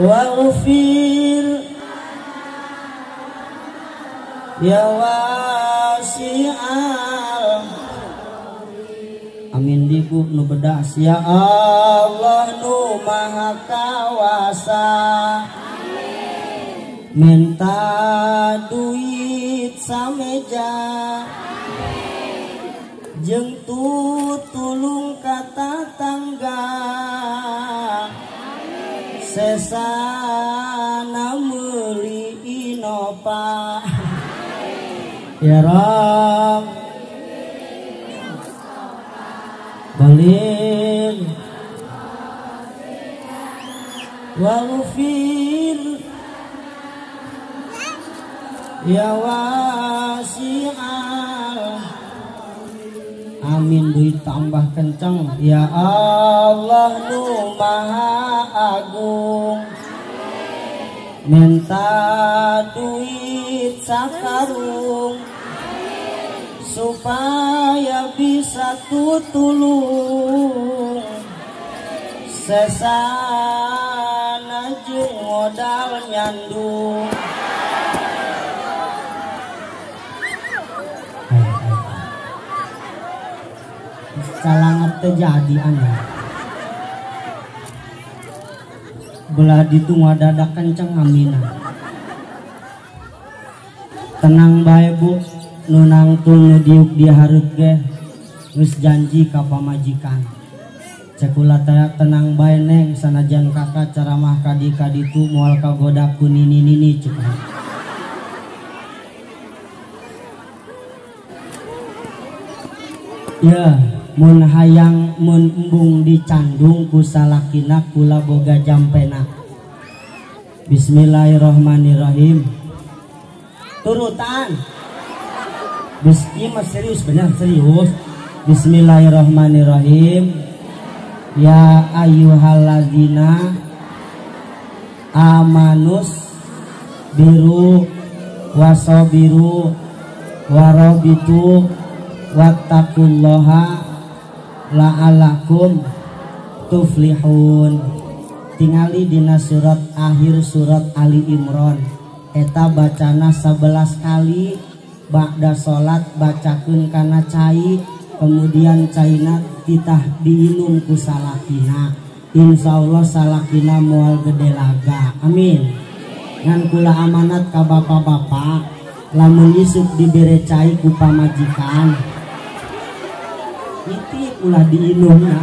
waghfir ya wasi'al amin diku nu bedas. Ya Allah nu maha kawasa. Minta duit sameja. Jeng tulung sesana meuli inopa ya Rob balik waghfir ya wasi'al amin. Duit tambah kencang ya Allah nu maha agung. Minta duit sakarung. Supaya bisa tutulung. Sesana jung modal nyandung calangat terjadi aneh belah itu dadak kenceng amina. Tenang baik bu. Nunang tul nu diuk dia harus ge geus janji ka pamajikan. Cekula taya tenang bae neng. Sanajan kakak ceramah kadi kaditu moal kagoda ku nini nini cepat ya mun hayang mun embung dicandung ku salakina kula boga jampena. Bismillahirrahmanirrahim. Turutan. Bis mas serius benar serius. Bismillahirrahmanirrahim. Ya ayyuhalladzina amanus biru wasobiru warobitu wattaqullaha la'alakum tuflihun. Tingali dina surat akhir surat Ali Imran. Eta bacana 11 kali. Ba'da salat bacakeun kana cai. Kemudian caina titah diinum ku salakina. Insyaallah salakina moal gede laga. Amin. Ngan kula amanat ka bapak-bapak. Lamun isuk dibere cai ku pamajikan itu ulah diinumna